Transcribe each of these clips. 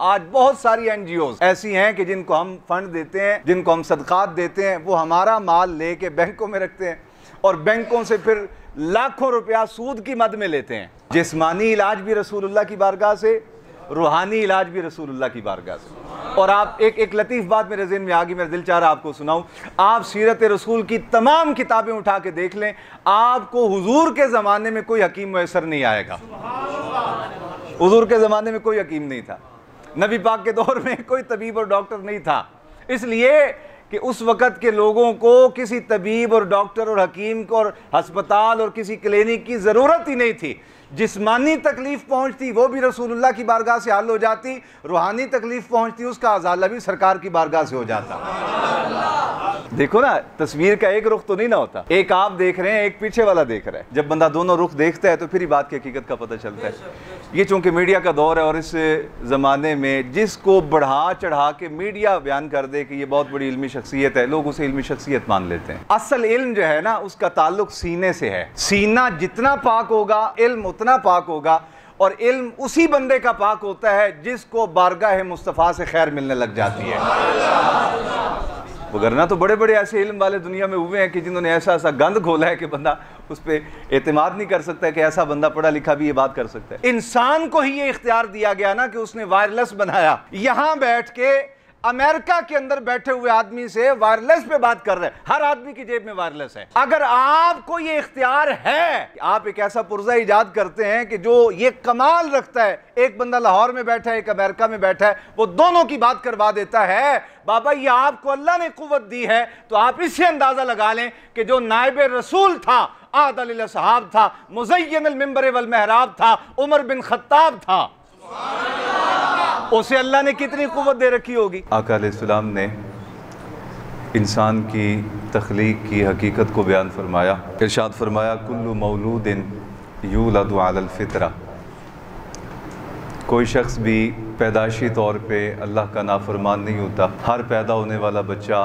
आज बहुत सारी एनजीओ ऐसी हैं कि जिनको हम फंड देते हैं, जिनको हम सदकात देते हैं, वो हमारा माल लेके बैंकों में रखते हैं और बैंकों से फिर लाखों रुपया सूद की मद में लेते हैं। जिस्मानी इलाज भी रसूलुल्लाह की बारगाह से, रूहानी इलाज भी रसूलुल्लाह की बारगाह से। और आप एक एक लतीफ़ बात मेरे जहन में आ गई, मेरा दिल चाह रहा आपको सुनाऊं। आप सीरत रसूल की तमाम किताबें उठा के देख लें, आपको हुजूर के ज़माने में कोई हकीम मैसर नहीं आएगा। हुजूर के ज़माने में कोई हकीम नहीं था। नबी पाक के दौर में कोई तबीब और डॉक्टर नहीं था। इसलिए कि उस वक़्त के लोगों को किसी तबीब और डॉक्टर और हकीम को और हस्पताल और किसी क्लिनिक की ज़रूरत ही नहीं थी। जिस्मानी तकलीफ़ पहुँचती, वो भी रसूलुल्लाह की बारगाह से हल हो जाती। रूहानी तकलीफ़ पहुँचती, उसका अजाला भी सरकार की बारगाह से हो जाता। देखो ना, तस्वीर का एक रुख तो नहीं ना होता। एक आप देख रहे हैं, एक पीछे वाला देख रहा है। जब बंदा दोनों रुख देखता है तो फिर ही बात की हकीकत का पता चलता है। ये चूँकि मीडिया का दौर है, और इस ज़माने में जिसको बढ़ा चढ़ा के मीडिया बयान कर दे कि ये बहुत बड़ी इल्मी शख्सियत है, लोग उसे इल्मी शख्सियत मान लेते हैं। असल इल्म जो है ना, उसका ताल्लुक सीने से है। सीना जितना पाक होगा, इल्म उतना पाक होगा और इल्म उसी बंदे का पाक होता है जिसको बारगाह मुस्तफ़ा से खैर मिलने लग जाती है। वगरना तो बड़े बड़े ऐसे इल्म वाले दुनिया में हुए हैं कि जिन्होंने ऐसा ऐसा गंद खोला है कि बंदा उस पर एतमाद नहीं कर सकता कि ऐसा बंदा पढ़ा लिखा भी ये बात कर सकता है। इंसान को ही ये इख्तियार दिया गया ना कि उसने वायरलेस बनाया। यहाँ बैठ के अमेरिका के अंदर बैठे हुए आदमी से वायरलेस पे बात कर रहे हैं। हर आदमी की जेब में वायरलेस है। अगर आपको ये इख्तियार है आप एक ऐसा पुर्जा ईजाद करते हैं कि जो ये कमाल रखता है, एक बंदा लाहौर में बैठा है, एक अमेरिका में बैठा है, वो दोनों की बात करवा देता है, बाबा, ये आपको अल्लाह ने कुवत दी है तो आप इससे अंदाज़ा लगा लें कि जो नायब रसूल था आदल साहब था मुजैन मिम्बर वल महराब था, उमर बिन खत्ताब था। उसे अल्लाह ने कितनी कुत दे रखी होगी? आकाम ने इंसान की तख्लीक की हकीकत को बयान फरमाया। इरशाद फरमाया, कुल्लु मौलूदिन यू लदफ़ितरा कोई शख्स भी पैदाशी तौर पे अल्लाह का नाफरमान नहीं होता। हर पैदा होने वाला बच्चा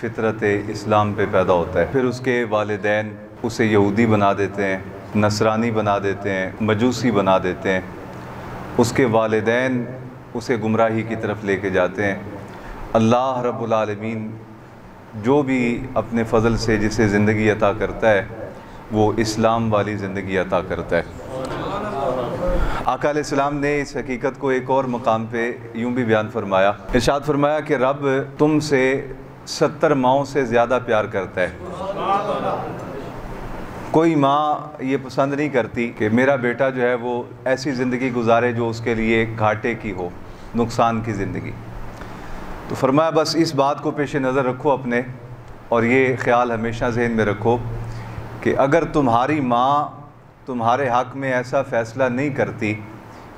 फ़ितरत इस्लाम पे पैदा होता है। फिर उसके वालदेन उसे यहूदी बना देते हैं, नसरानी बना देते हैं, मजूसी बना देते हैं। उसके वालदेन उसे गुमराही की तरफ़ लेके जाते हैं। अल्लाह रब्बुल जो भी अपने फ़ज़ल से जिसे ज़िंदगी अता करता है, वो इस्लाम वाली ज़िंदगी अता करता है। इस्लाम ने इस हकीकत को एक और मकाम पे यूँ भी बयान फरमाया। इर्शाद फरमाया कि रब तुम से सत्तर माओं से ज़्यादा प्यार करता है। कोई माँ ये पसंद नहीं करती कि मेरा बेटा जो है वो ऐसी ज़िंदगी गुजारे जो उसके लिए घाटे की हो, नुकसान की ज़िंदगी। तो फरमाया, बस इस बात को पेश नज़र रखो अपने और ये ख्याल हमेशा जहन में रखो कि अगर तुम्हारी माँ तुम्हारे हक़ में ऐसा फ़ैसला नहीं करती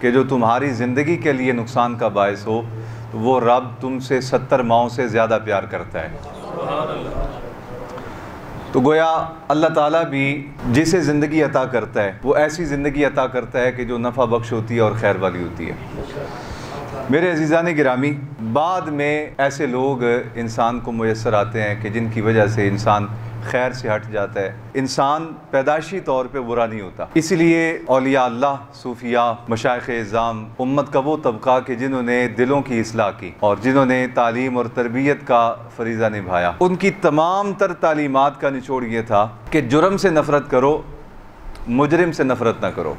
कि जो तुम्हारी ज़िंदगी के लिए नुकसान का बायस हो तो वो रब तुमसे सत्तर माओं से ज़्यादा प्यार करता है। तो गोया अल्लाह ताला भी जिसे ज़िंदगी अता करता है, वो ऐसी ज़िंदगी अता करता है कि जो नफ़ा बख्श होती है और खैर वाली होती है। मेरे अजीज़ान गिरामी, बाद में ऐसे लोग इंसान को मैसर आते हैं कि जिनकी वजह से इंसान खैर से हट जाता है। इंसान पैदाशी तौर पे बुरा नहीं होता। इसलिए अलिया अल्लाह, सूफिया मशाइ इज़ाम उम्मत का वो तबका कि जिन्होंने दिलों की असलाह की और जिन्होंने तालीम और तरबियत का फरीज़ा निभाया। उनकी तमाम तर तालीमत का निचोड़ ये था कि जुर्म से नफ़रत करो, मुजरम से नफ़रत ना करो।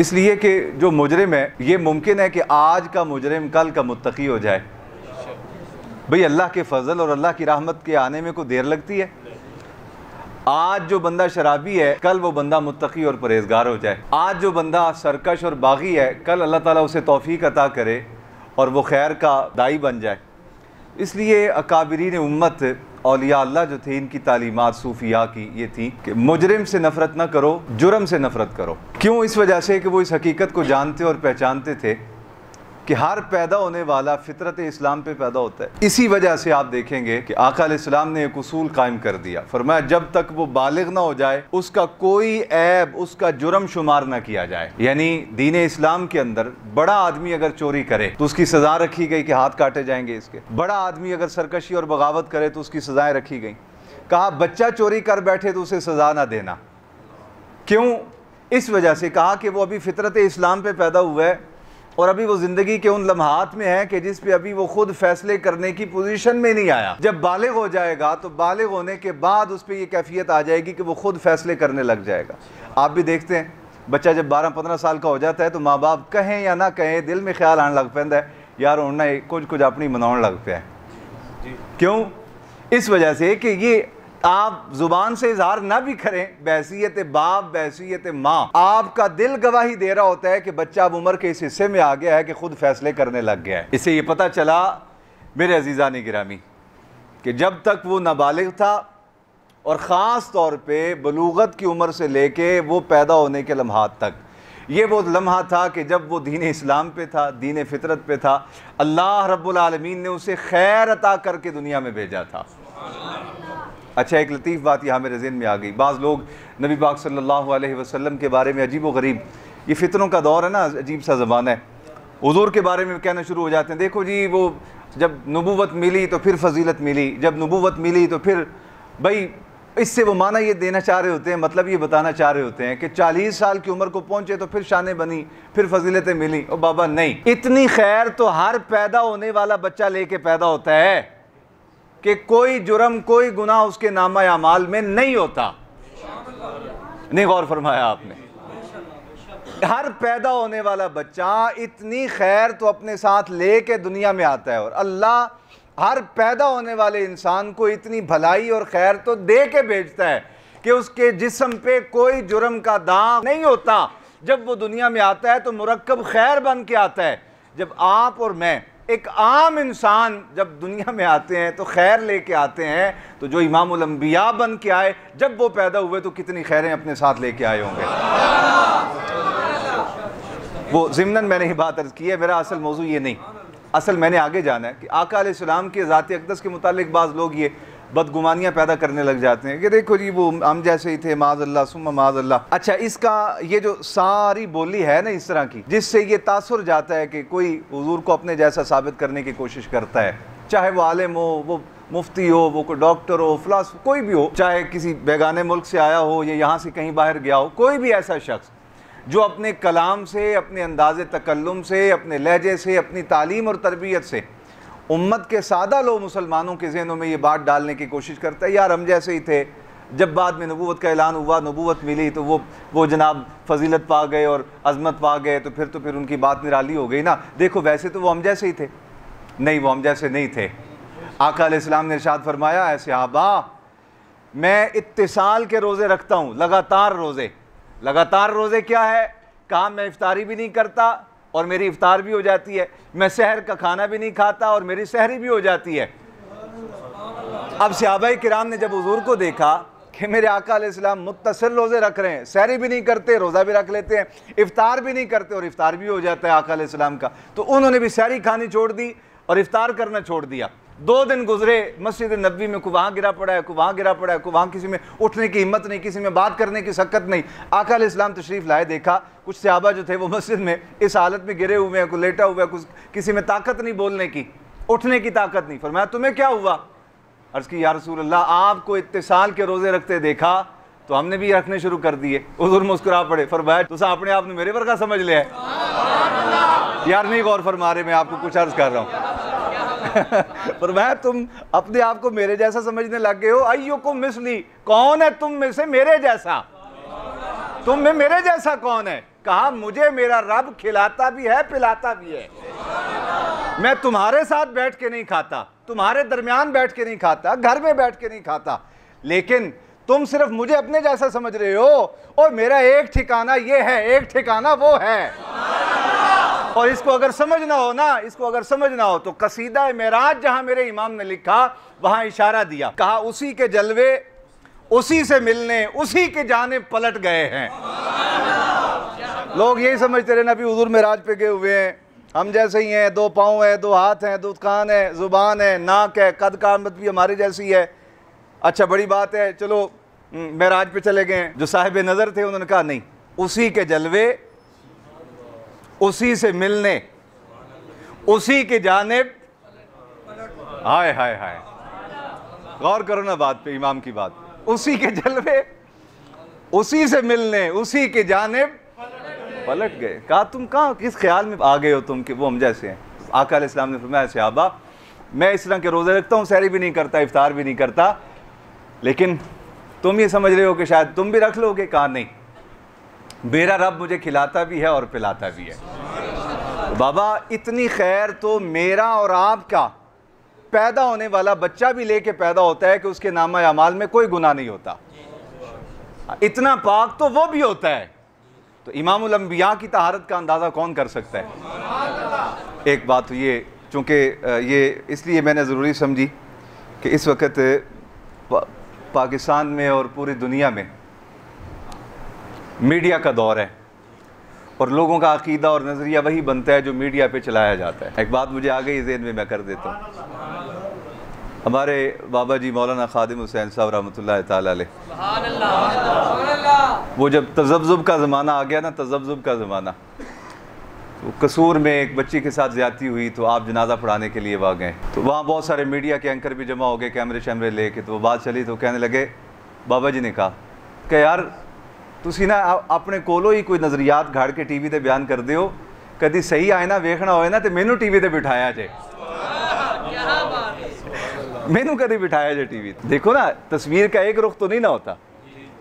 इसलिए कि जो मुजरम है, ये मुमकिन है कि आज का मुजरम कल का मुतकी हो जाए। भाई, अल्लाह के फजल और अल्लाह की रहमत के आने में कोई देर लगती है? आज जो बंदा शराबी है, कल वो बंदा मुत्तकी और परहेजगार हो जाए। आज जो बंदा सरकश और बागी है, कल अल्लाह ताला उसे तोफ़ी अता करे और वो खैर का दाई बन जाए। इसलिए अकाबरीन उम्मत अलिया अल्लाह जो थे, इनकी तालीमत सूफिया की ये थी कि मुजरम से नफ़रत ना करो, जुर्म से नफ़रत करो। क्यों? इस वजह से कि वो इस हकीकत को जानते और पहचानते थे। कि हर पैदा होने वाला फितरत इस्लाम पे पैदा होता है। इसी वजह से आप देखेंगे कि आका इस्लाम ने एक उसूल कायम कर दिया। फरमाया, जब तक वो बालिग ना हो जाए, उसका कोई ऐब, उसका जुर्म शुमार ना किया जाए। यानी दीन इस्लाम के अंदर बड़ा आदमी अगर चोरी करे तो उसकी सजा रखी गई कि हाथ काटे जाएँगे इसके। बड़ा आदमी अगर सरकशी और बगावत करे तो उसकी सजाएँ रखी गई। कहा, बच्चा चोरी कर बैठे तो उसे सजा ना देना। क्यों? इस वजह से कहा कि वो अभी फितरत इस्लाम पे पैदा हुआ है। और अभी वो ज़िंदगी के उन लम्हात में है कि जिस पे अभी वो खुद फैसले करने की पोजीशन में नहीं आया। जब बालिग हो जाएगा तो बालिग होने के बाद उस पर ये कैफियत आ जाएगी कि वो खुद फैसले करने लग जाएगा। आप भी देखते हैं बच्चा जब बारह पंद्रह साल का हो जाता है तो माँ बाप कहें या ना कहें दिल में ख्याल आने लग पैदा है यार उन्ना कुछ कुछ अपनी मनाने लग पे क्यों? इस वजह से कि ये आप ज़ुबान से इजहार ना भी करें बैसीत बाप बैसीत माँ। आपका दिल गवाही दे रहा होता है कि बच्चा अब उम्र के इस हिस्से में आ गया है कि खुद फैसले करने लग गया है। इससे ये पता चला, मेरे अजीज़ा ने गिरामी, कि जब तक वो नाबालिग था और ख़ास तौर पे बलूगत की उम्र से लेके वो पैदा होने के लम्हात तक, ये वो लम्हा था कि जब वो दीन इस्लाम पे था, दीन फितरत पे था, अल्लाह रब्बुल आलमीन ने उसे खैर अता करके दुनिया में भेजा था। अच्छा एक लतीफ़ बात यहाँ मेरे जहन में आ गई। बाज़ लोग नबी पाक सल्लल्लाहु अलैहि वसल्लम के बारे में अजीब व गरीब। ये फितरों का दौर है ना, अजीब सा ज़माना है। हजूर के बारे में कहना शुरू हो जाते हैं। देखो जी, वो जब नबूवत मिली तो फिर फजीलत मिली। जब नबूवत मिली तो फिर, भाई, इससे वो माना ये देना चाह रहे होते हैं मतलब ये बताना चाह रहे होते हैं कि चालीस साल की उम्र को पहुँचे तो फिर शाने बनी, फिर फजीलतें मिली। और बाबा, नहीं। इतनी खैर तो हर पैदा होने वाला बच्चा लेके पैदा होता है। कि कोई जुर्म, कोई गुनाह उसके नामा अमाल में नहीं होता। नहीं, गौर फरमाया आपने। हर पैदा होने वाला बच्चा इतनी खैर तो अपने साथ ले लेके दुनिया में आता है और अल्लाह हर पैदा होने वाले इंसान को इतनी भलाई और खैर तो दे के भेजता है कि उसके जिसम पे कोई जुर्म का दाग नहीं होता। जब वो दुनिया में आता है तो मुरक्ब खैर बन के आता है। जब आप और मैं एक आम इंसान जब दुनिया में आते हैं तो खैर लेके आते हैं तो जो इमामबिया बन के आए, जब वो पैदा हुए तो कितनी खैरें अपने साथ लेके आए होंगे। वो ज़िमन मैंने ही बात अर्ज़ की है, मेरा असल मौजू ये नहीं। असल मैंने आगे जाना है कि आका सलाम के ज़ाती अकदस के मुतालिक बाज़ लोग ये बदगुमानियाँ पैदा करने लग जाते हैं कि देखो जी वो हम जैसे ही थे माजल्ला सुम माजल्ला अच्छा इसका ये जो सारी बोली है ना इस तरह की, जिससे ये तासर जाता है कि कोई हजूर को अपने जैसा साबित करने की कोशिश करता है, चाहे वो आलिम हो, वो मुफ्ती हो, वो कोई डॉक्टर हो, फ्लास, कोई भी हो, चाहे किसी बेगाने मुल्क से आया हो या यहाँ से कहीं बाहर गया हो, कोई भी ऐसा शख्स जो अपने कलाम से, अपने अंदाज तकल्लुम से, अपने लहजे से, अपनी तालीम और तरबियत से उम्मत के सादा लोग मुसलमानों के जहनों में ये बात डालने की कोशिश करता है। यार, हम जैसे ही थे, जब बाद में नबूवत का ऐलान हुआ, नबूवत मिली तो वो वो जनाब फजीलत पा गए और अजमत पा गए तो फिर तो फिर उनकी बात निराली हो गई ना। देखो, वैसे तो वो हम जैसे ही थे। नहीं, वो हम जैसे नहीं थे। आका इस्लाम ने इरशाद फरमाया, ऐसे आबा, मैं इत्तिसाल के रोज़े रखता हूँ, लगातार रोज़े। लगातार रोज़े क्या है? कहा मैं इफ्तारी भी नहीं करता और मेरी इफ्तार भी हो जाती है। मैं शहर का खाना भी नहीं खाता और मेरी शहरी भी हो जाती है। अब सियाबा किराम ने जब हजूर को देखा कि मेरे आका इस्लाम मुतसर रोज़े रख रहे हैं सहरी भी नहीं करते, रोज़ा भी रख लेते हैं, इफ्तार भी नहीं करते और इफ्तार भी हो जाता है आका का तो उन्होंने भी सहरी खानी छोड़ दी और इफ्तार करना छोड़ दिया। दो दिन गुजरे, मस्जिद नबी में को वहाँ गिरा पड़ा है को वहाँ गिरा पड़ा है को वहाँ किसी में उठने की हिम्मत नहीं, किसी में बात करने की शक्कत नहीं। आका इस्लाम तशरीफ़ लाए, देखा कुछ सहाबा जो थे वो मस्जिद में इस हालत में गिरे हुए हैं को लेटा हुआ है, कुछ किसी में ताकत नहीं बोलने की, उठने की ताकत नहीं। फरमाया, तुम्हें क्या हुआ? अर्ज़ की, या रसूल अल्लाह आपको इत्तेसाल के रोज़े रखते देखा तो हमने भी रखने शुरू कर दिए। उजुर मुस्कुरा पड़े, फरमाया तो अपने आप ने मेरे वर्गा समझ लिया यार, नहीं गौर फरमा रहे, मैं आपको कुछ अर्ज़ कर रहा हूँ। पर मैं तुम अपने आप को मेरे जैसा समझने लग गए हो। आइयो को मिसली, कौन है तुम में से मेरे जैसा? तुम में मेरे जैसा कौन है? कहा, मुझे मेरा रब खिलाता भी है, पिलाता भी है। मैं तुम्हारे साथ बैठ के नहीं खाता, तुम्हारे दरमियान बैठ के नहीं खाता, घर में बैठ के नहीं खाता। लेकिन तुम सिर्फ़ मुझे अपने जैसा समझ रहे हो, और मेरा एक ठिकाना ये है, एक ठिकाना वो है। और इसको अगर समझना हो ना, इसको अगर समझना हो तो कसीदा मेराज जहाँ मेरे इमाम ने लिखा, वहाँ इशारा दिया। कहा, उसी के जलवे, उसी से मिलने, उसी के जाने पलट गए हैं। लोग यही समझते रहे नबी हजूर मेराज पे गए हुए हैं। हम जैसे ही हैं, दो पाँव हैं, दो हाथ हैं, दो कान है, ज़ुबान है, नाक है, कद कामत भी हमारे जैसी है। अच्छा बड़ी बात है, चलो मेराज पे चले गए जो साहिब नज़र थे, उन्होंने कहा, नहीं, उसी के जलवे उसी से मिलने, उसी के जानब हाय हाय हाय। गौर करो ना बात पे, इमाम की बात उसी के जलवे, उसी से मिलने, उसी के जानब पलट गए। कहा, तुम कहाँ, किस ख्याल में आ गए हो तुम कि वो हम जैसे हैं? आका इस्लाम ने फरमाया सहाबा मैं इस तरह के रोज़े रखता हूँ सैरी भी नहीं करता, इफ्तार भी नहीं करता। लेकिन तुम ये समझ रहे हो कि शायद तुम भी रख लोगे, कहा, नहीं। मेरा रब मुझे खिलाता भी है और पिलाता भी है। बाबा इतनी खैर तो मेरा और आपका पैदा होने वाला बच्चा भी लेके पैदा होता है कि उसके नामा अमाल में कोई गुनाह नहीं होता। इतना पाक तो वो भी होता है। तो इमामुलम्बिया की तहारत का अंदाज़ा कौन कर सकता है? एक बात ये चूँकि ये इसलिए मैंने ज़रूरी समझी कि इस वक्त पा, पाकिस्तान में और पूरी दुनिया में मीडिया का दौर है। और लोगों का अकीदा और नज़रिया वही बनता है जो मीडिया पे चलाया जाता है। एक बात मुझे आ गई जेन में मैं कर देता हूँ। हमारे बाबा जी मौलाना खादिम हुसैन साहब रहमत वो जब तजब्जुब का ज़माना आ गया ना तजब्जुब का ज़माना। तो कसूर में एक बच्ची के साथ ज़्यादती हुई तो आप जनाजा पढ़ाने के लिए वहाँ गए। तो वहाँ बहुत सारे मीडिया के एंकर भी जमा हो गए कैमरे शैमरे लेके। तो वो बात चली तो कहने लगे बाबा जी ने कहा कि यार तुम ना अपने कोलो ही कोई नज़रियात घाड़ के वी ते बयान कर हो। कभी सही आए ना वेखना हो मैनू टी वी ते बिठाया जाए मैनू कभी बिठाया जाए टीवी देखो ना, तस्वीर का एक रुख तो नहीं ना होता।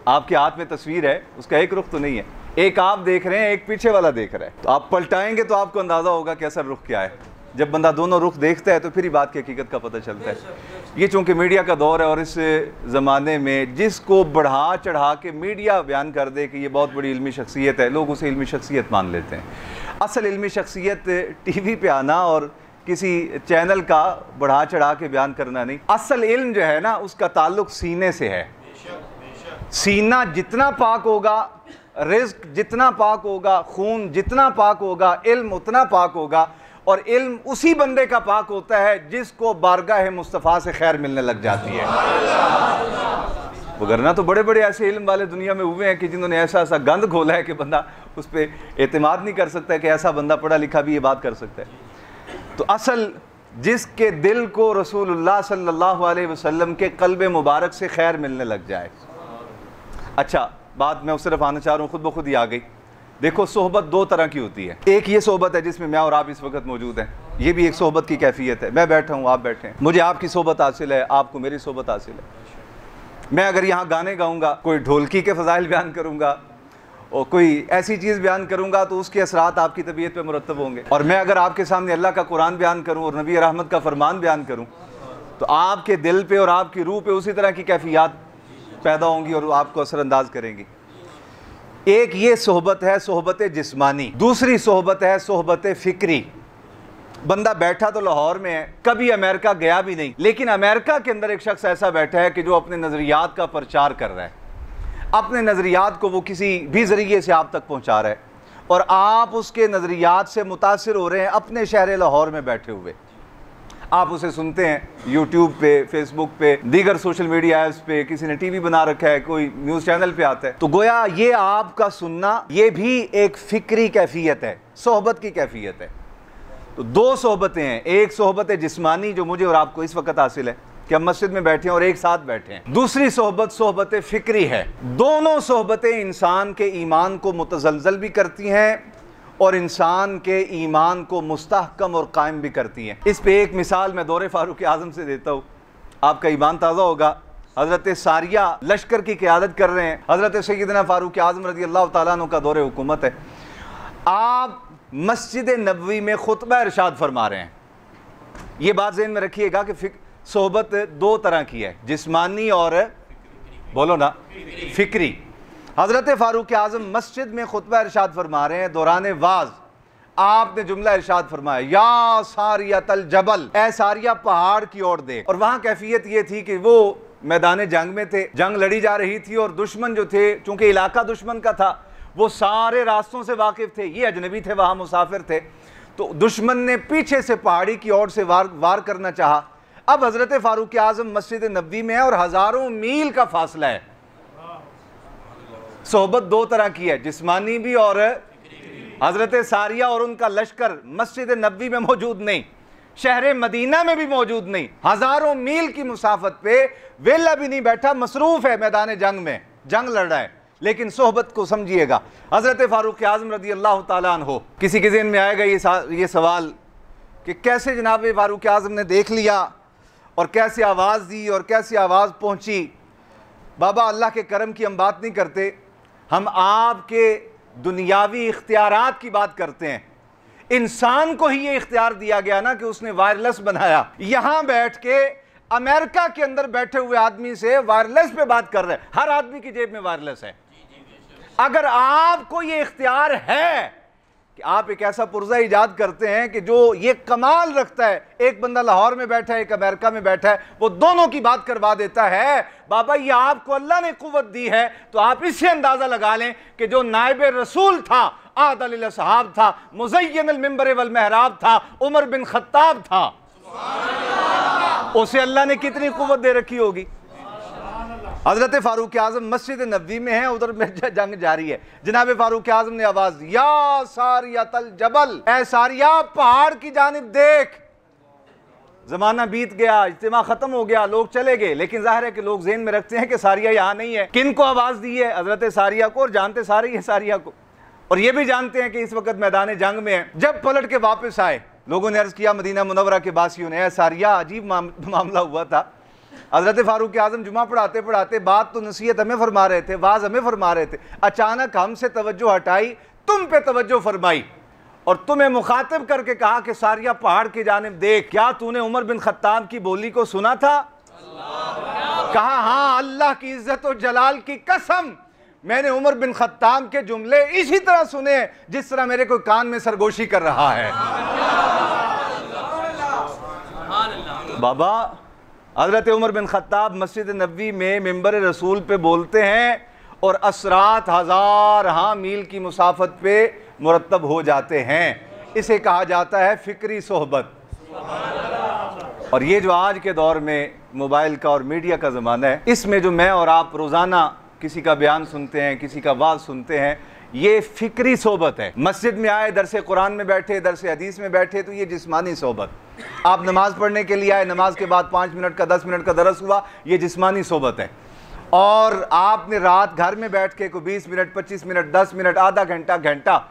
आपके हाथ में तस्वीर है, उसका एक रुख तो नहीं है। एक आप देख रहे हैं, एक पीछे वाला देख रहा है। तो आप पलटाएँगे तो आपको अंदाज़ा होगा कैसा रुख क्या है। जब बंदा दोनों रुख देखता है तो फिर ही बात की हकीकत का पता चलता है। ये चूँकि मीडिया का दौर है और इस ज़माने में जिसको बढ़ा चढ़ा के मीडिया बयान कर दे कि ये बहुत बड़ी इल्मी शख्सियत है लोग उसे इल्मी शख्सियत मान लेते हैं। असल इल्मी शख्सियत टी वी पे आना और किसी चैनल का बढ़ा चढ़ा के बयान करना नहीं। असल इल्म जो है ना उसका ताल्लुक सीने से है। सीना जितना पाक होगा रिस्क जितना पाक होगा खून जितना पाक होगा इल्म उतना पाक होगा। और इल्म उसी बंदे का पाक होता है जिसको बारगाह मुस्तफ़ा से खैर मिलने लग जाती है। वगरना तो बड़े बड़े ऐसे इल्म वाले दुनिया में हुए हैं कि जिन्होंने ऐसा ऐसा गंद खोला है कि बंदा उस पर एतमाद नहीं कर सकता कि ऐसा बंदा पढ़ा लिखा भी ये बात कर सकता है। तो असल जिसके दिल को रसूलुल्लाह सल्लल्लाहु अलैहि वसल्लम के कल्ब मुबारक से खैर मिलने लग जाए। अच्छा बात मैं उस तरफ़ आना चाह रहा हूँ, खुद ब खुद ही आ गई। देखो, सोहबत दो तरह की होती है। एक ये सोहबत है जिसमें मैं और आप इस वक्त मौजूद हैं। ये भी एक सोहबत की कैफियत है। मैं बैठा हूँ, आप बैठे हैं। मुझे आपकी सोहबत हासिल है, आपको मेरी सोहबत हासिल है। मैं अगर यहाँ गाने गाऊँगा, कोई ढोलकी के फ़जाइल बयान करूँगा, और कोई ऐसी चीज़ बयान करूँगा तो उसके असरात आपकी तबीयत पर मुरतब होंगे। और मैं अगर आपके सामने अल्लाह का कुरान बयान करूँ और नबी रहमत का फरमान बयान करूँ तो आपके दिल पे और आपकी रूह पे उसी तरह की कैफियात पैदा होंगी और आपको असरअंदाज करेंगी। एक ये सोहबत है, सोहबत जिस्मानी। दूसरी सोहबत है, सोहबत फ़िक्री। बंदा बैठा तो लाहौर में है, कभी अमेरिका गया भी नहीं। लेकिन अमेरिका के अंदर एक शख्स ऐसा बैठा है कि जो अपने नज़रियात का प्रचार कर रहा है। अपने नज़रियात को वो किसी भी ज़रिए से आप तक पहुँचा रहे और आप उसके नज़रियात से मुतासर हो रहे हैं अपने शहर लाहौर में बैठे हुए। आप उसे सुनते हैं यूट्यूब पे फेसबुक पे, दीगर सोशल मीडिया ऐप्स पे, किसी ने टीवी बना रखा है, कोई न्यूज़ चैनल पे आता है। तो गोया ये आपका सुनना, ये भी एक फिक्री कैफियत है, सोहबत की कैफियत है। तो दो सोहबतें हैं, एक सोहबत है जिस्मानी, जो मुझे और आपको इस वक्त हासिल है कि हम मस्जिद में बैठे हैं और एक साथ बैठे हैं। दूसरी सोहबत सोहबत फिक्री है। दोनों सोहबतें इंसान के ईमान को मुतजलजल भी करती हैं और इंसान के ईमान को मुस्तकम और कायम भी करती हैं। इस पे एक मिसाल मैं दौरे फारूक आज़म से देता हूँ। आपका ईमान ताज़ा होगा। हज़रत सारिया लश्कर की क्यादत कर रहे हैं। हज़रत सैदना फ़ारूक आज़म रज़ी अल्लाह तु का दौरे हुकूमत है। आप मस्जिद नबवी में खुतबा इरशाद फरमा रहे हैं। ये बात जहन में रखिएगा कि फिक, सोहबत दो तरह की है। जिसमानी और, बोलो ना, फिक्री। हज़रत फ़ारूक आज़म मस्जिद में खुतबा इरशाद फरमा रहे हैं, दौरान वाज। आपने जुमला इरशाद फरमाया, या सारिया तल जबल ए सारिया पहाड़ की ओर दे और वहाँ कैफियत ये थी कि वो मैदान जंग में थे, जंग लड़ी जा रही थी और दुश्मन जो थे, चूँकि इलाका दुश्मन का था, वो सारे रास्तों से वाकिफ थे, ये अजनबी थे, वहाँ मुसाफिर थे। तो दुश्मन ने पीछे से पहाड़ी की ओर से वार वार करना चाहा। अब हज़रत फारूक आज़म मस्जिद नबी में है और हज़ारों मील का फासला है। सोहबत दो तरह की है, जिस्मानी भी और हज़रत सारिया और उनका लश्कर मस्जिद नबी में मौजूद नहीं, शहर मदीना में भी मौजूद नहीं। हज़ारों मील की मुसाफत पे वेला भी नहीं बैठा, मसरूफ है मैदान जंग में, जंग लड़ रहा है, लेकिन सोहबत को समझिएगा। हज़रत फ़ारूक आज़म रदी अल्लाह तन हो किसी के जहन में आएगा ये ये सवाल कि कैसे जनाब फ़ारूक आज़म ने देख लिया और कैसे आवाज़ दी और कैसे आवाज़ पहुँची? बाबा अल्लाह के करम की हम बात नहीं करते। हम आपके दुनियावी इख्तियार की बात करते हैं। इंसान को ही ये इख्तियार दिया गया ना कि उसने वायरलेस बनाया। यहाँ बैठ के अमेरिका के अंदर बैठे हुए आदमी से वायरलेस पे बात कर रहे हैं। हर आदमी की जेब में वायरलेस है। अगर आपको ये इख्तियार है कि आप एक ऐसा पुर्जा ईजाद करते हैं कि जो ये कमाल रखता है, एक बंदा लाहौर में बैठा है, एक अमेरिका में बैठा है, वो दोनों की बात करवा देता है, बाबा ये आपको अल्लाह ने कुवत दी है तो आप इससे अंदाज़ा लगा लें कि जो नायब रसूल था आदल साहब था मुजैन वल महराब था, उमर बिन खत्ताब था, उसे अल्लाह ने कितनी कुवत दे रखी होगी? हज़रत फारूक आज़म मस्जिद नबी में है, उधर जंग जारी है। जनाब फारूक आज़म ने आवाज़, या सारिया तल जबल ए सारिया, पहाड़ की जानब देख। जमाना बीत गया, इज्तिमा खत्म हो गया, लोग चले गए, लेकिन ज़ाहिर है कि लोग जेन में रखते हैं कि सारिया यहाँ नहीं है। किन को आवाज़ दी है? हज़रत सारिया को, और जानते सारी है सारिया को। और ये भी जानते हैं कि इस वक्त मैदान जंग में है। जब पलट के वापस आए, लोगों ने अर्ज़ किया, मदीना मुनवरा के बासियों ने सारिया, अजीब मामला हुआ था। हज़रत फारूक आज़म जुमा पढ़ाते पढ़ाते बात तो नसीहत हमें फरमा रहे थे वाज हमें फरमा रहे थे। अचानक हमसे तवज्जो हटाई तुम पे तवज्जो फरमाई। और तुम्हें मुखातब करके कहा कि सारिया पहाड़ की जानब देख क्या तूने उमर बिन खत्ताब की बोली को सुना था? कहा हाँ अल्लाह की इज़्ज़त और जलाल की कसम मैंने उमर बिन खत्ताब के जुमले इसी तरह सुने जिस तरह मेरे कोई कान में सरगोशी कर रहा है। बाबा हज़रत उमर बिन खत्ताब मस्जिद नबी में मंबर रसूल पे बोलते हैं और असरात हज़ार हाँ मील की मुसाफत पे मुरतब हो जाते हैं। इसे कहा जाता है फ़िक्री सोहबत। और ये जो आज के दौर में मोबाइल का और मीडिया का ज़माना है, इसमें जो मैं और आप रोज़ाना किसी का बयान सुनते हैं, किसी का वाज सुनते हैं, ये फिक्री सोबत है। मस्जिद में आए, दरसे कुरान में बैठे, दरसे हदीस में बैठे तो ये जिस्मानी सोबत आप नमाज़ पढ़ने के लिए आए, नमाज़ के बाद पाँच मिनट का, दस मिनट का दरस हुआ, ये जिस्मानी सोबत है। और आपने रात घर में बैठ के को बीस मिनट, पच्चीस मिनट, दस मिनट, आधा घंटा घंटा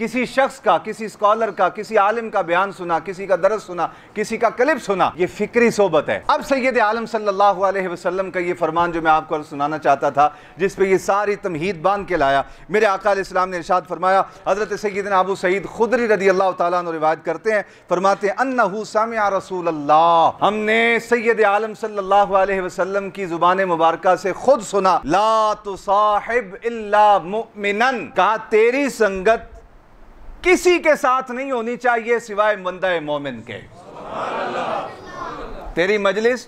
किसी शख्स का, किसी स्कॉलर का, किसी आलिम का बयान सुना, किसी का दरस सुना, किसी का क्लिप सुना, ये फिक्री सोबत है। अब सैयद आलम सल्लल्लाहु अलैहि वसल्लम का ये फरमान जो मैं आपको सुनाना चाहता था, जिस पे ये सारी तमहीद बाँध के लाया, मेरे आका इस्लाम ने इरशाद फरमाया, हज़रत सैदना अबू सईद खुदरी रदी अल्लाह तु रिवायत करते हैं, फरमाते हैं, अन्नहू सामिया रसूल अल्लाह हमने सैयद आलम सल्लल्लाहु अलैहि वसल्लम की ज़ुबान मुबारक से खुद सुना, ला तो साहिब इल्ला मुमिनन। कहा, तेरी संगत किसी के साथ नहीं होनी चाहिए सिवाय मंदा मोमिन के। तेरी मजलिस,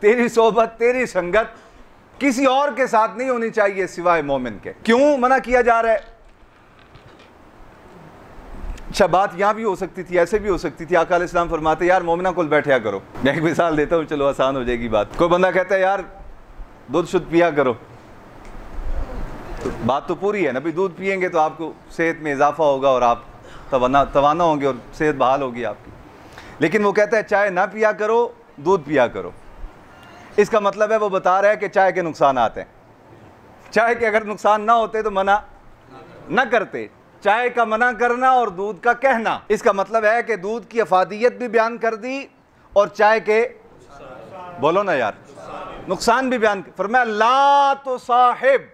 तेरी सोबत तेरी संगत किसी और के साथ नहीं होनी चाहिए सिवाय मोमिन के। क्यों मना किया जा रहा है? अच्छा बात यहाँ भी हो सकती थी, ऐसे भी हो सकती थी। अकाल इस्लाम फरमाते, यार, मोमिना कुल बैठा करो। मैं एक मिसाल देता हूँ, चलो, आसान हो जाएगी बात। कोई बंदा कहता है, यार, दूध शुद्ध पिया करो। तो बात तो पूरी है ना, भाई, दूध पियेंगे तो आपको सेहत में इजाफा होगा और आप तवाना होंगे और सेहत बहाल होगी आपकी। लेकिन वो कहता है, चाय ना पिया करो, दूध पिया करो। इसका मतलब है, वो बता रहा है कि चाय के नुकसान आते हैं। चाय के अगर नुकसान ना होते तो मना ना करते। चाय का मना करना और दूध का कहना। इसका मतलब है कि दूध की अफादियत भी बयान कर दी और चाय के बोलो ना यार, नुकसान भी बयान फरमाया, ला तो साहिब।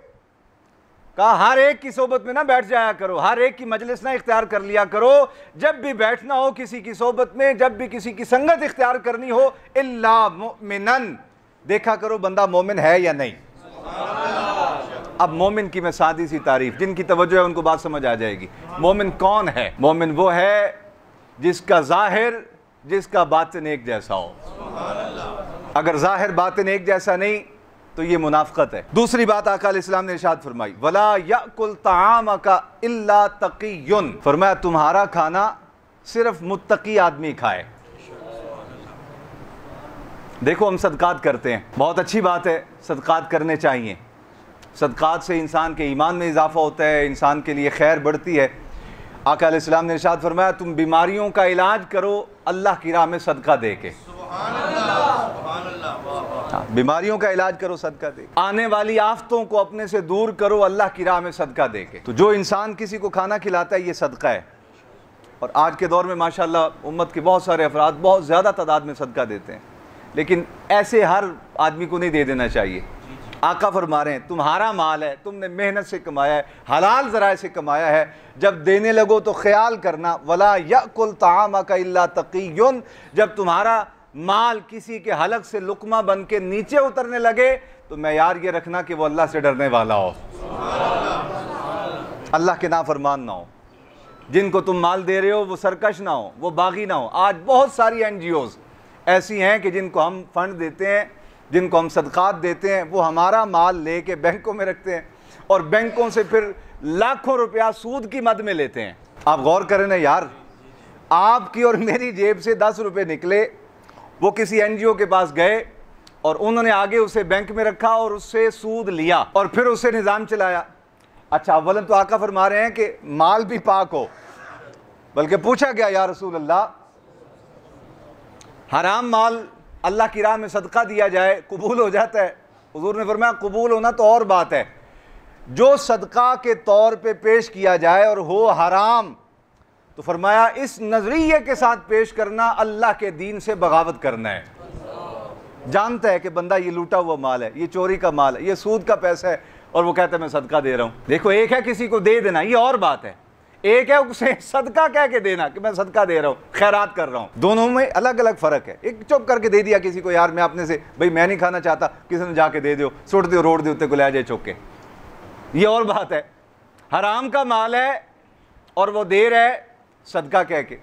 कहा, हर एक की सोबत में ना बैठ जाया करो, हर एक की मजलिस ना इख्तियार कर लिया करो। जब भी बैठना हो किसी की सोबत में, जब भी किसी की संगत इख्तियार करनी हो, इल्ला मुमिनन। देखा करो, बंदा मोमिन है या नहीं। अब मोमिन की मैं सादी सी तारीफ़, जिनकी तवज्जो है उनको बात समझ आ जाएगी। मोमिन कौन है? मोमिन वो है जिसका ज़ाहिर, जिसका बातिन एक जैसा हो। अगर ज़ाहिर बातिन एक जैसा नहीं तो ये मुनाफ्त है। दूसरी बात अकाल इस्लाम ने इशाद फरमाई, वला याकुल ताम का फरमाया, तुम्हारा खाना सिर्फ़ मुत्तकी आदमी खाए। देखो, हम सदकात करते हैं। बहुत अच्छी बात है, सदकात करने चाहिए। सदकात से इंसान के ईमान में इजाफा होता है, इंसान के लिए खैर बढ़ती है। आका इस्लाम ने इरशाद फरमाया, तुम बीमारियों का इलाज करो, अल्लाह की राह में सदका दे के। बीमारियों का इलाज करो सदका दे। आने वाली आफतों को अपने से दूर करो अल्लाह की राह में सदका दे के तो जो इंसान किसी को खाना खिलाता है ये सदका है। और आज के दौर में माशाल्लाह उम्मत के बहुत सारे अफराद बहुत ज़्यादा तादाद में सदका देते हैं। लेकिन ऐसे हर आदमी को नहीं दे देना चाहिए। आका फरमा रहे हैं तुम्हारा माल है तुमने मेहनत से कमाया है हलाल ज़राए से कमाया है। जब देने लगो तो ख्याल करना वला यकुल ताम का तकीन जब तुम्हारा माल किसी के हलक से लुकमा बन के नीचे उतरने लगे तो मैं यार ये रखना कि वो अल्लाह से डरने वाला हो। अल्लाह के ना फरमान ना हो। जिनको तुम माल दे रहे हो, वो सरकश ना हो, वो बागी ना हो। आज बहुत सारी एन जी ओज़ ऐसी हैं कि जिनको हम फंड देते हैं, जिनको हम सदक़ात देते हैं, वो हमारा माल ले के बैंकों में रखते हैं और बैंकों से फिर लाखों रुपया सूद की मद में लेते हैं। आप गौर करें ना यार, आपकी और मेरी जेब से दस रुपये निकले वो किसी एनजीओ के पास गए और उन्होंने आगे उसे बैंक में रखा और उससे सूद लिया और फिर उससे निज़ाम चलाया। अच्छा अवलन तो आका फरमा रहे हैं कि माल भी पाक हो, बल्कि पूछा गया, या रसूल अल्लाह हराम माल अल्लाह की राह में सदका दिया जाए, कबूल हो जाता है? हजूर ने फरमाया, कबूल होना तो और बात है। जो सदका के तौर पे पेश किया जाए और हो हराम तो फरमाया, इस नज़रिए के साथ पेश करना अल्लाह के दीन से बगावत करना है। जानता है कि बंदा ये लूटा हुआ माल है, ये चोरी का माल है, ये सूद का पैसा है, और वो कहता है, मैं सदका दे रहा हूँ। देखो, एक है किसी को दे देना, ये और बात है। एक है उसे सदका कह के देना कि मैं सदका दे रहा हूँ, खैरात कर रहा हूँ। दोनों में अलग अलग फ़र्क है। एक चुप करके दे दिया किसी को, यार, मैं अपने से, भाई, मैं नहीं खाना चाहता, किसी ने जाके दे दो सुट दो रोड दे उत्ते को ले जाए चुप के। ये और बात है। हराम का माल है, और वो देर है सदका कह के,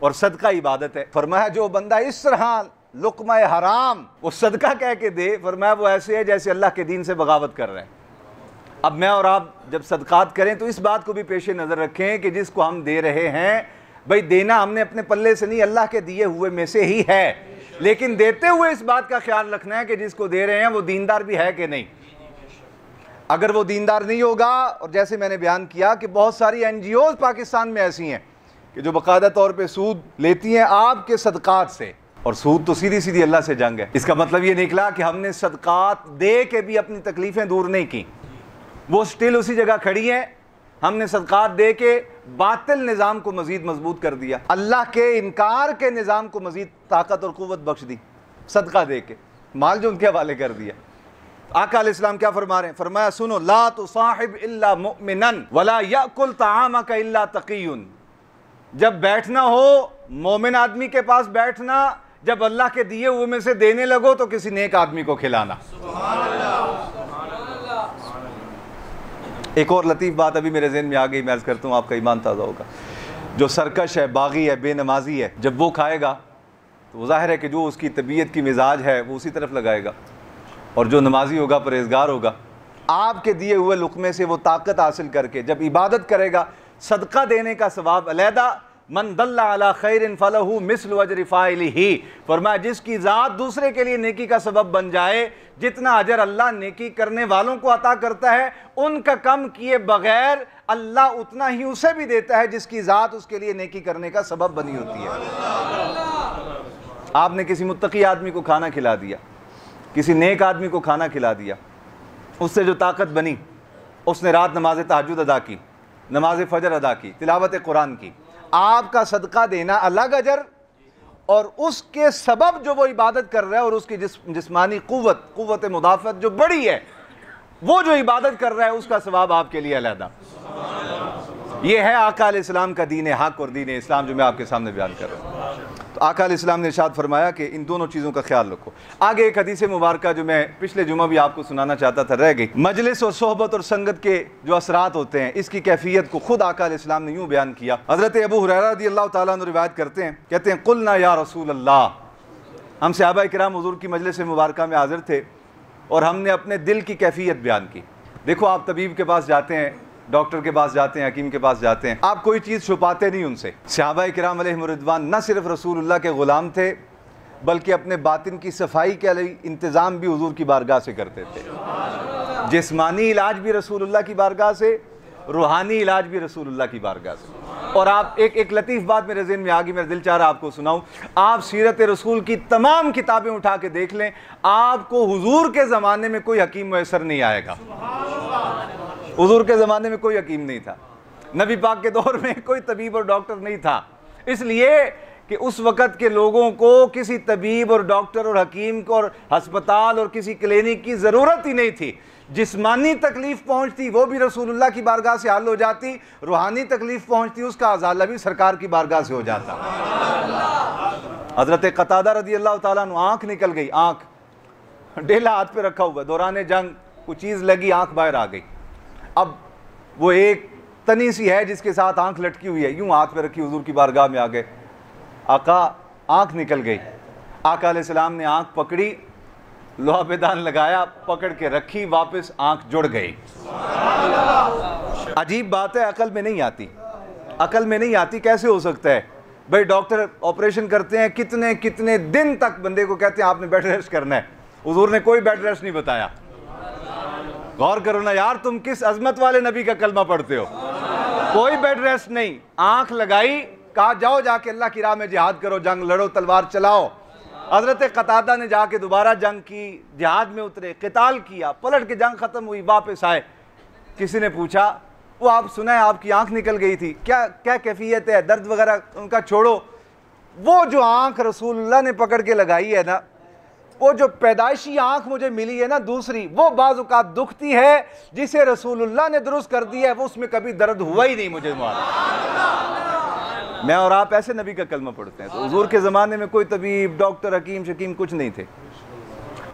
और सदका इबादत है। फरमाया, जो बंदा इस तरह लुकमा हराम, वो सदका कह के दे, फरमाया, वो ऐसे है जैसे अल्लाह के दीन से बगावत कर रहे हैं। अब मैं और आप जब सदकात करें तो इस बात को भी पेश नज़र रखें कि जिसको हम दे रहे हैं, भाई, देना हमने अपने पल्ले से नहीं, अल्लाह के दिए हुए में से ही है। लेकिन देते हुए इस बात का ख्याल रखना है कि जिसको दे रहे हैं, वो दीनदार भी है कि नहीं। अगर वो दीनदार नहीं होगा, और जैसे मैंने बयान किया कि बहुत सारी एन पाकिस्तान में ऐसी हैं कि जो बाकायदा तौर पर सूद लेती हैं आपके सदक़ात से, और सूद तो सीधी सीधी अल्लाह से जंग है। इसका मतलब ये निकला कि हमने सदक़ात दे के भी अपनी तकलीफ़ें दूर नहीं की। वो स्टिल उसी जगह खड़ी है। हमने सदक़ात दे के बातिल निज़ाम को मज़ीद मज़बूत कर दिया। अल्लाह के इनकार के निज़ाम को मज़ीद ताकत और क़वत बख्श दी, सदका दे के। माल जो उनके हवाले कर दिया। आका इस्लाम क्या फरमा रहे हैं? फरमाया, सुनो, ला तो साहिब इल्ला मुमिनन, वला याकुल तामा का इल्ला तकीयुन। जब बैठना हो, मोमिन आदमी के पास बैठना, जब अल्लाह के दिए हुए में से देने लगो तो किसी नेक आदमी को खिलाना। एक और लतीफ़ बात अभी मेरे जहन में आ गई, मैं अर्ज़ करता हूँ आपका ईमान ताज़ा होगा। जो सरकश है, बागी है, बेनमाजी है, जब वो खाएगा तो वो ज़ाहिर है कि जो उसकी तबीयत की मिजाज है, वो उसी तरफ़ लगाएगा। और जो नमाजी होगा, परहेजगार होगा, आपके दिए हुए लुकमे से वो ताकत हासिल करके, जब इबादत करेगा सदका देने का सवाब अलहदा मन दल्ला खैर फ़लहू मिसल वजरफ़ाइल ही फरमाया, जिसकी ज़ात दूसरे के लिए नेकी का सबब बन जाए, जितना अजर अल्लाह नेकी करने वालों को अता करता है, उनका कम किए बगैर अल्लाह उतना ही उसे भी देता है जिसकी ज़ात उसके लिए नेकी करने का सबब बनी होती है। आपने किसी मुतकी आदमी को खाना खिला दिया, किसी नेक आदमी को खाना खिला दिया, उससे जो ताकत बनी, उसने रात नमाज़ तहजद अदा की। नमाज़ फ़जर अदा की, तिलावत कुरान की। आपका सदका देना अलग अजर और उसके सबब जो वो इबादत कर रहा है और उसकी जिस, जिसमानी कुत कुत मुदाफ़त जो बड़ी है, वो जो इबादत कर रहा है, उसका सवाब आपके लिए अलहदा। ये है आकाल इस्लाम का दीन हक और दीन इस्लाम जो मैं आपके सामने बयान कर रहा हूँ। तो आकाल इस्लाम ने इर्शाद फरमाया कि इन दोनों चीज़ों का ख्याल रखो। आगे एक हदीस मुबारक जो मैं पिछले जुमा भी आपको सुनाना चाहता था, रह गई। मजलिस और सोहबत और संगत के जो असरात होते हैं, इसकी कैफियत को खुद आकाल इस्लाम ने यूँ बयान किया। हज़रत अबू हुरदी अल्लाह तवायत करते हैं, कहते हैं कुल ना या रसूल अल्लाह हम सहाबा कराम हजूर की मजलिस मुबारक में हाजिर थे और हमने अपने दिल की कैफियत बयान की। देखो आप तबीब के पास जाते हैं डॉक्टर के पास जाते हैं, हकीम के पास जाते हैं। आप कोई चीज़ छुपाते नहीं उनसे। शहबा कराम मुरदवान न सिर्फ़ रसूलुल्लाह के ग़ुलाम थे, बल्कि अपने बातिन की सफ़ाई के लिए इंतज़ाम भी हजूर की बारगाह से करते थे। जिसमानी इलाज भी रसूलुल्लाह की बारगाह से, रूहानी इलाज भी रसूलुल्लाह की बारगाह से। और आप एक एक लतीफ़ बात मेरे जहन में आ गई, मेरा दिल चाह रहा आपको सुनाऊं। आप सीरत रसूल की तमाम किताबें उठा के देख लें, आपको हुजूर के ज़माने में कोई हकीम मैसर नहीं आएगा। हुजूर के ज़माने में कोई हकीम नहीं था। नबी पाक के दौर में कोई तबीब और डॉक्टर नहीं था। इसलिए कि उस वक़्त के लोगों को किसी तबीब और डॉक्टर और हकीम को और हस्पताल और किसी क्लिनिक की ज़रूरत ही नहीं थी। जिस्मानी तकलीफ़ पहुँचती, वो भी रसूलुल्लाह की बारगाह से हल हो जाती। रूहानी तकलीफ़ पहुँचती, उसका अजाला भी सरकार की बारगाह से हो जाता। हज़रत कतादा रदी अल्लाह तु आँख निकल गई, आँख। डेला हाथ पे रखा हुआ दौरान जंग, कुछ चीज़ लगी, आँख बाहर आ गई। अब वो एक तनी सी है जिसके साथ आँख लटकी हुई है। यूँ हाथ पे रखी हजूर की बारगाह में आ गए आका आँख निकल गई। आका सलाम ने आँख पकड़ी लोहा बेदान लगाया पकड़ के रखी वापस आँख जुड़ गई। अजीब बात है अकल में नहीं आती। अकल में नहीं आती कैसे हो सकता है? भाई डॉक्टर ऑपरेशन करते हैं कितने कितने दिन तक बंदे को कहते हैं आपने बेड रेस्ट करना है। हजूर ने कोई बेड रेस्ट नहीं बताया। गौर करो ना यार, तुम किस अजमत वाले नबी का कलमा पढ़ते हो? कोई बेड रेस्ट नहीं, आँख लगाई, कहा, जाओ जाके अल्लाह की राह में जिहाद करो, जंग लड़ो, तलवार चलाओ। हज़रत कतादा ने जाके दोबारा जंग की, जहाद में उतरे, कताल किया, पलट के जंग ख़त्म हुई, वापस आए। किसी ने पूछा, वो आप सुना है, आपकी आँख निकल गई थी? क्या क्या कैफियत है? दर्द वगैरह उनका छोड़ो। वो जो आँख रसूलुल्लाह ने पकड़ के लगाई है ना वो जो पैदाइशी आँख मुझे मिली है ना दूसरी, वो बाज़ात दुखती है, जिसे रसूलुल्लाह ने दुरुस्त कर दिया है, वो उसमें कभी दर्द हुआ ही नहीं मुझे मालूम। मैं और आप ऐसे नबी का कलमा पढ़ते हैं तो हजूर के ज़माने में कोई तबीब, डॉक्टर, हकीम, शकीम कुछ नहीं थे।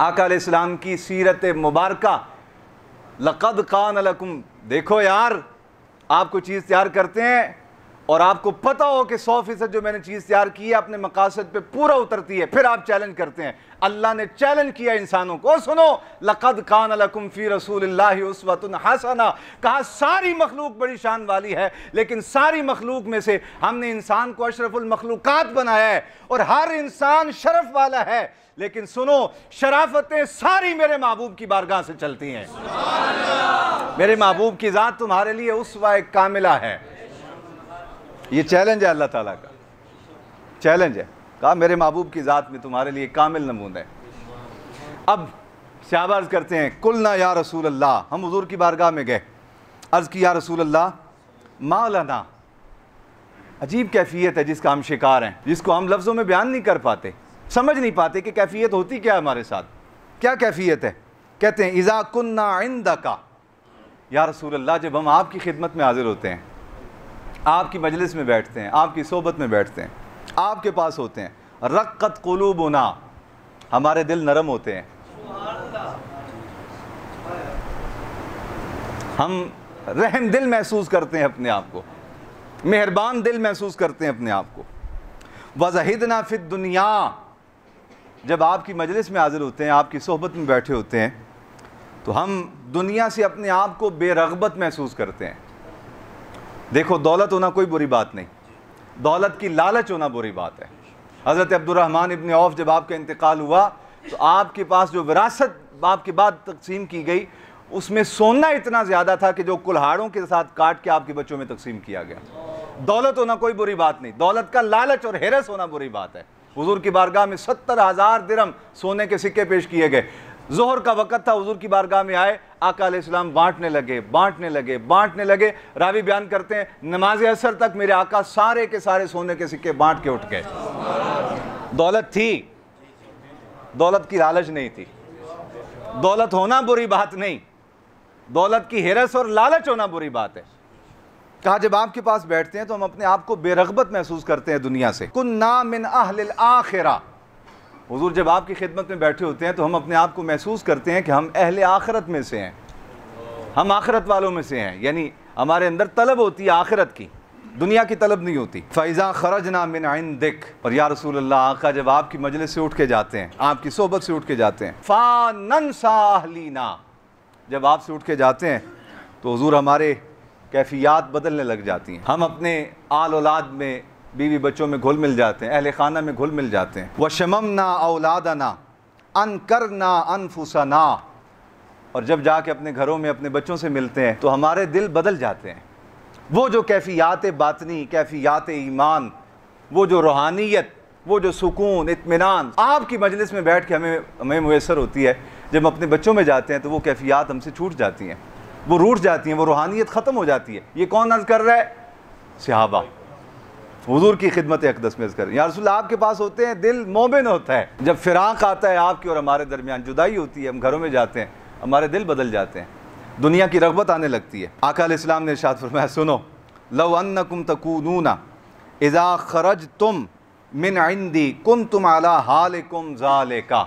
आका इस्लाम की सीरत मुबारक, लक़द खान अलकुम देखो यार, आप आपको चीज़ तैयार करते हैं और आपको पता हो कि सौ फ़ीसद जो मैंने चीज़ तैयार की है, अपने मकासद पे पूरा उतरती है, फिर आप चैलेंज करते हैं। अल्लाह ने चैलेंज किया इंसानों को। सुनो, लक़द खान फ़ी रसूल उसवतन हसना। कहा, सारी मखलूक बड़ी शान वाली है, लेकिन सारी मखलूक में से हमने इंसान को अशरफुल मखलूक़ात बनाया है, और हर इंसान शरफ वाला है। लेकिन सुनो, शराफतें सारी मेरे महबूब की बारगाह से चलती हैं। मेरे महबूब की ज़ात तुम्हारे लिए उस वाय कामिला है। ये चैलेंज है अल्लाह ताला का। चैलेंज है। कहा, मेरे महबूब की ज़ात में तुम्हारे लिए कामिल नमून। है अब शाबाज करते हैं। कुल ना या रसूल अल्लाह हम हजूर की बारगाह में गए। अर्ज़ की, या रसूल अल्लाह मालाना, अजीब कैफियत है जिसका हम शिकार हैं, जिसको हम लफ्ज़ों में बयान नहीं कर पाते। समझ नहीं पाते कि कैफियत होती क्या है हमारे साथ। क्या कैफियत है? कहते हैं, इज़ा कुन्ना इंदा का या रसूल अल्लाह जब हम आपकी खिदमत में हाजिर होते हैं। आपकी मजलिस में बैठते हैं, आपकी सोबत में बैठते हैं, आपके पास होते हैं। रक्कत कलूबना, हमारे दिल नरम होते हैं। हम रहम दिल महसूस करते हैं अपने आप को, मेहरबान दिल महसूस करते हैं अपने आप को। वजहिद ना फिर दुनिया, जब आपकी मजलिस में हाजिर होते हैं, आपकी सोहबत में बैठे होते हैं तो हम दुनिया से अपने आप को बेरगबत महसूस करते हैं। देखो, दौलत होना कोई बुरी बात नहीं। दौलत की लालच होना बुरी बात है। हज़रत अब्दुलरहमान इबन औफ जब आपका इंतकाल हुआ तो आपके पास जो विरासत बाप के बाद तकसीम की गई, उसमें सोना इतना ज़्यादा था कि जो कुल्हाड़ों के साथ काट के आपके बच्चों में तकसीम किया गया। दौलत होना कोई बुरी बात नहीं। दौलत का लालच और हेरस होना बुरी बात है। हजूर की बारगाह में सत्तर हज़ार दिरम सोने के सिक्के पेश किए गए। जोहर का वक़्त था, हजूर की बारगाह में आए, आका इस्लाम बांटने लगे बांटने लगे बांटने लगे। रावी बयान करते हैं, नमाज़ असर तक मेरे आका सारे के सारे सोने के सिक्के बांट के उठ गए। दौलत थी। दौलत की लालच नहीं थी। दौलत होना बुरी बात नहीं। दौलत की हिरस और लालच होना बुरी बात है। कहा, जब आपके पास बैठते हैं तो हम अपने आप को बेरगबत महसूस करते हैं दुनिया से। कुन ना मिन आखिरा। हजूर, जब आपकी खिदमत में बैठे होते हैं तो हम अपने आप को महसूस करते हैं कि हम अहल आखरत में से हैं। हम आखरत वालों में से हैं। यानी हमारे अंदर तलब होती है आखरत की। दुनिया की तलब नहीं होती। फ़ैज़ा खरज ना मिन आइन दिख और या रसूल अल्लाह आका जब आपकी मजलिस से उठ के जाते हैं, आपकी सोबत से उठ के जाते हैं, फ़ानन साहलीना। जब आपसे उठ के जाते हैं तो हजूर हमारे कैफियात बदलने लग जाती हैं। हम अपने आल औलाद में बीवी बच्चों में घुल मिल जाते हैं, अहल खाना में घुल मिल जाते हैं। व शमम ना औलादना अन कर ना अनफुसना। और जब जाके अपने घरों में अपने बच्चों से मिलते हैं तो हमारे दिल बदल जाते हैं। वो जो कैफियात बातनी, कैफियात ईमान, वो जो रूहानियत, वो जो सुकून इतमान आपकी मजलिस में बैठ के हमें हमें मैसर होती है। जब अपने बच्चों में जाते हैं तो वो कैफियात हमसे छूट जाती हैं। वो रूठ जाती हैं, वो रूहानियत ख़त्म हो जाती है। ये कौन अर्ज़ कर रहा है? सिहाबा। हजूर की खिदमत अकदस में कर या रसुल्ला आपके पास होते हैं, दिल मोमिन होता है। जब फिराक आता है आपकी और हमारे दरमियान जुदाई होती है, हम घरों में जाते हैं, हमारे दिल बदल जाते हैं, दुनिया की रगबत आने लगती है। आका इस्लाम ने इर्शाद फरमाया, सुनो लो अन्नकुम तकूनूना इज़ा खरज तुम मिन आइंदी कुन तुम आला हाल कुम जाले का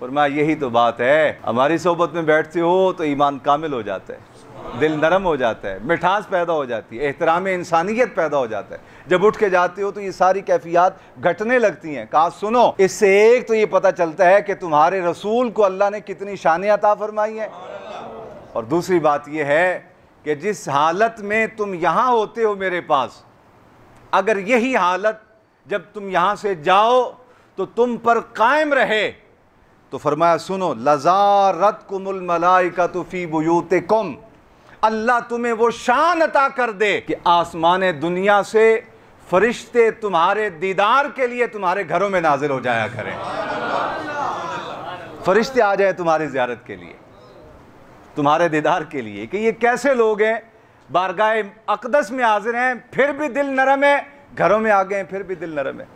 फरमाया, यही तो बात है, हमारी सोबत में बैठते हो तो ईमान कामिल हो जाता है। दिल नरम हो जाता है, मिठास पैदा हो जाती है, एहतराम इंसानियत पैदा हो जाता है। जब उठ के जाते हो तो ये सारी कैफियत घटने लगती हैं। कहा, सुनो, इससे एक तो ये पता चलता है कि तुम्हारे रसूल को अल्लाह ने कितनी शान अता फरमाई है। और दूसरी बात यह है कि जिस हालत में तुम यहाँ होते हो मेरे पास, अगर यही हालत जब तुम यहाँ से जाओ तो तुम पर कायम रहे तो फरमाया, सुनो लजारत कुमुल मलाइका तो फ़ी बुयूते कुम अल्लाह तुम्हें वो शान अता कर दे कि आसमान दुनिया से फरिश्ते तुम्हारे दीदार के लिए तुम्हारे घरों में नाजिल हो जाया करें। फरिश्ते आ जाए तुम्हारी जियारत के लिए, तुम्हारे दीदार के लिए कि ये कैसे लोग हैं, बारगाह अकदस में हाजिर हैं, फिर भी दिल नरम है, घरों में आ गए हैं, फिर भी दिल नरम है।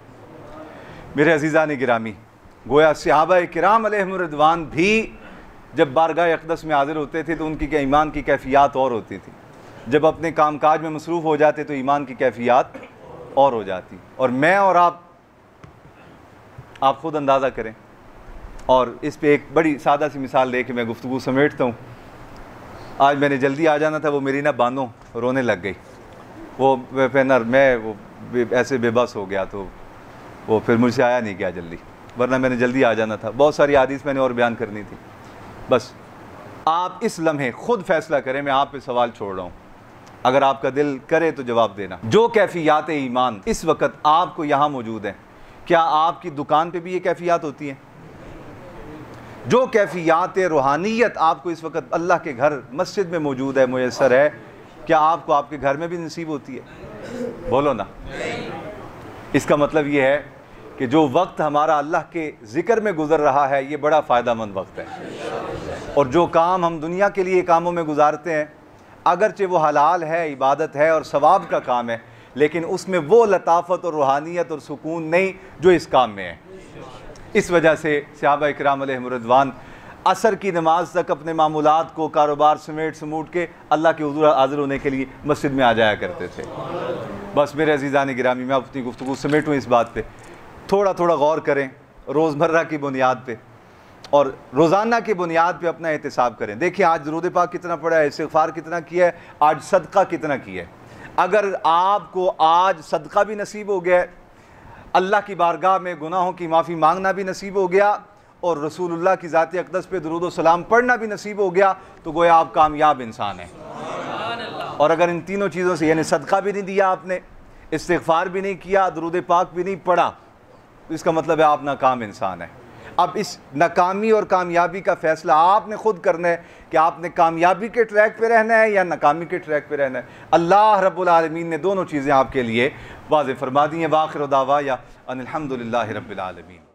मेरे अजीज़ा ने गिरामी, गोया सहाबा कराम रिदवान भी जब बारगाह अकदस में हाजिर होते थे तो उनकी ईमान की कैफियत और होती थी? जब अपने काम काज में मसरूफ़ हो जाते तो ईमान की कैफियत और हो जाती। और मैं और आप आप ख़ुद अंदाज़ा करें। और इस पर एक बड़ी सादा सी मिसाल दे के मैं गुफ्तु समेटता हूँ। आज मैंने जल्दी आ जाना था, वो मेरी ना बानों रोने लग गई। वो पेनर मैं, वो ऐसे बेबस हो गया तो वो फिर मुझसे आया नहीं गया जल्दी? वरना मैंने जल्दी आ जाना था। बहुत सारी आदिश मैंने और बयान करनी थी। बस। आप इस लम्हे, खुद फैसला करें, मैं आप पे सवाल छोड़ रहा हूँ। अगर आपका दिल करे तो जवाब देना। जो कैफियात ईमान, इस वक्त आपको यहाँ मौजूद हैं। क्या आपकी दुकान पे भी ये कैफियात होती हैं? जो कैफियात रूहानियत आपको इस वक्त अल्लाह के घर, मस्जिद में मौजूद है मैसर है, क्या आपको आपके घर में भी नसीब होती है? बोलो ना। इसका मतलब ये है कि जो वक्त हमारा अल्लाह के ज़िक्र में गुजर रहा है, ये बड़ा फ़ायदा मंद वक्त है। और जो काम हम दुनिया के लिए कामों में गुजारते हैं, अगरचे वो हलाल है, इबादत है और सवाब का काम है, लेकिन उसमें वो लताफ़त और रूहानियत और सुकून नहीं जो इस काम में है। इस वजह से सहाबा इकराम रदवान असर की नमाज़ तक अपने मामूलत को कारोबार समेट समूट के अल्लाह के हजूर हाजिर होने के लिए मस्जिद में आ जाया करते थे। बस मेरे अजीज़ान गिरामी मैं अपनी गुफ्तु समेटूँ इस बात पर थोड़ा थोड़ा गौर करें रोज़मर्रा की बुनियाद पर और रोज़ाना की बुनियाद पे अपना एहतसाब करें। देखिए आज दरूद पाक कितना पड़ा है इस्तफ़ार कितना किया है आज सदका कितना किया है। अगर आपको आज सदका भी नसीब हो गया अल्लाह की बारगाह में गुनाहों की माफ़ी मांगना भी नसीब हो गया और रसूलुल्लाह की ज़ात अकदस पे दरूद सलाम पढ़ना भी नसीब हो गया तो गोया आप कामयाब इंसान हैं। और अगर इन तीनों चीज़ों से यानी सदका भी नहीं दिया आपने इस्तफ़ार भी नहीं किया दरूद पाक भी नहीं पढ़ा तो इसका मतलब है आप नाकाम इंसान हैं। अब इस नाकामी और कामयाबी का फ़ैसला आपने ख़ुद करना है कि आपने कामयाबी के ट्रैक पे रहना है या नाकामी के ट्रैक पे रहना है। अल्लाह रब्बुल आलमीन ने दोनों चीज़ें आपके लिए वाज फरमा दी हैं। वाखिर दावा या अनिलहमदिल्ला रब्बिल आलमीन।